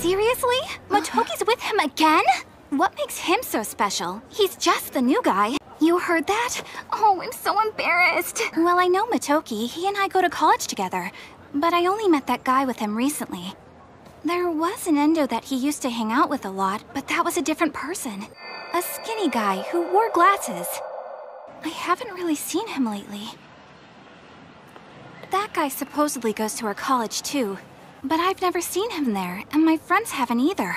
Seriously? Motoki's with him again? What makes him so special? He's just the new guy. You heard that? Oh, I'm so embarrassed. Well, I know Motoki. He and I go to college together. But I only met that guy with him recently. There was an Endo that he used to hang out with a lot, but that was a different person. A skinny guy who wore glasses. I haven't really seen him lately. That guy supposedly goes to our college too, but I've never seen him there, and my friends haven't either.